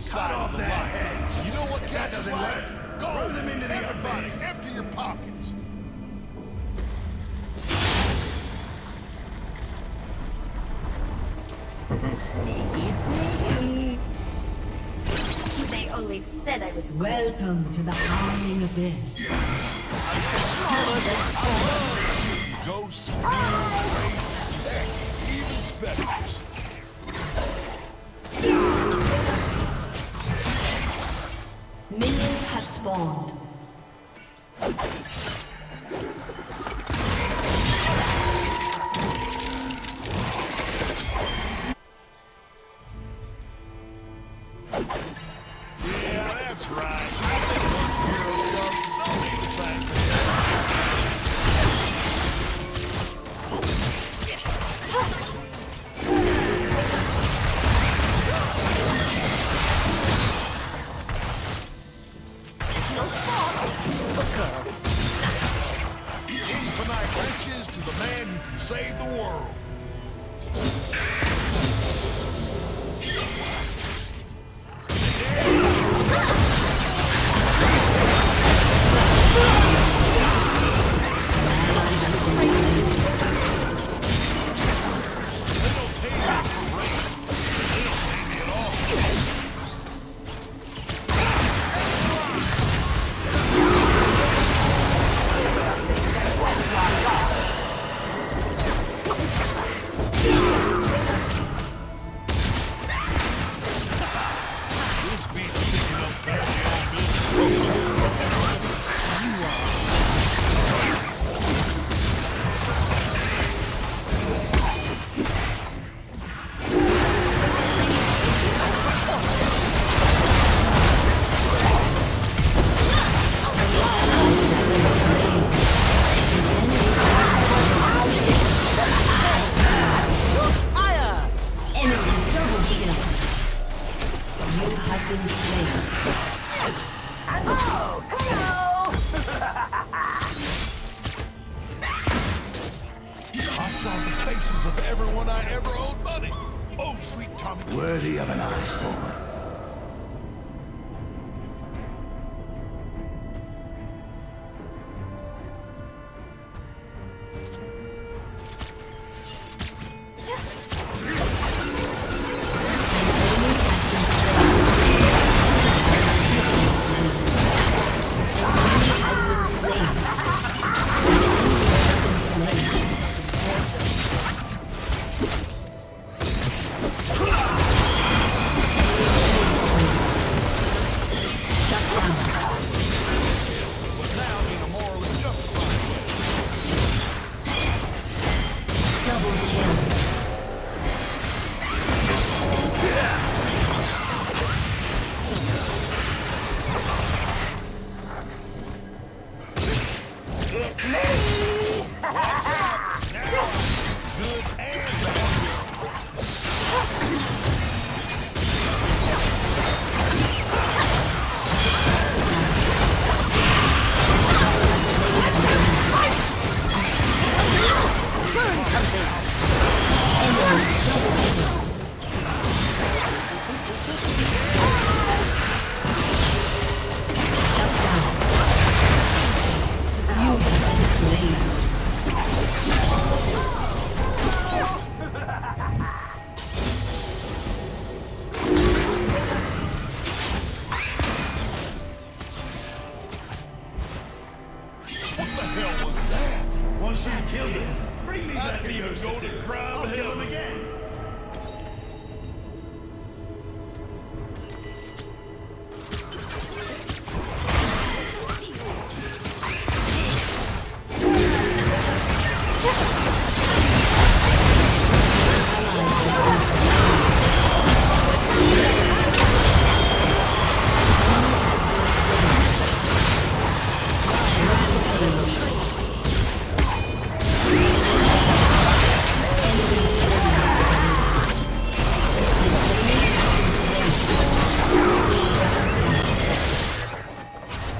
fight on the side of the line. You know what catches like? Go! Run them into the Everybody, empty your pockets. Sneaky, sneaky. They only said I was Welcome to the Howling Abyss. Ghosts, demons, wraiths, heck, even specters. Spawned. Infinite riches to the man who can save the world. Worthy of an iceborne. Has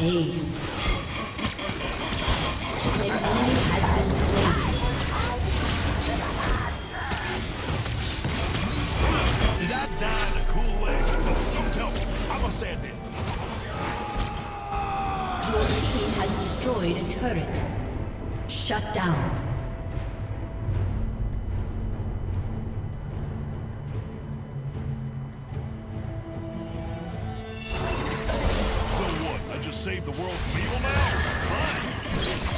Aced. An enemy has been slain. Did I die in a cool way? Don't tell me. I'm gonna say it then. Your team has destroyed a turret. Shut down. I the world from evil now? Enemy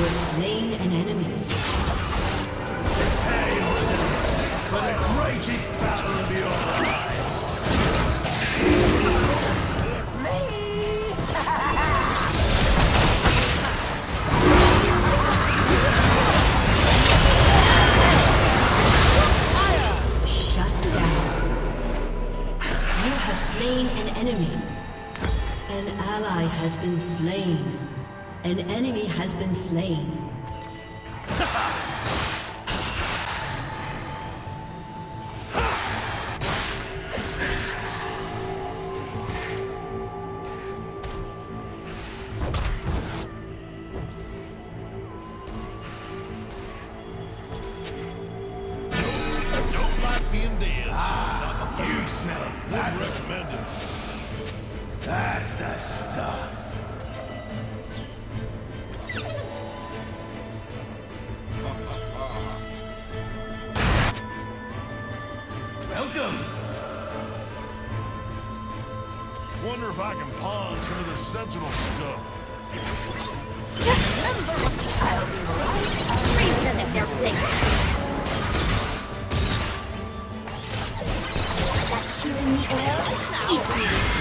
have slain an enemy. For the greatest battle of your life. Shut down. You have slain an enemy. An ally has been slain. An enemy has been slain. That's the stuff. Welcome! Wonder if I can pawn some of the Sentinel stuff. Remember, I'll be right. Freeze them if they're big. Got you in the air. Eat me.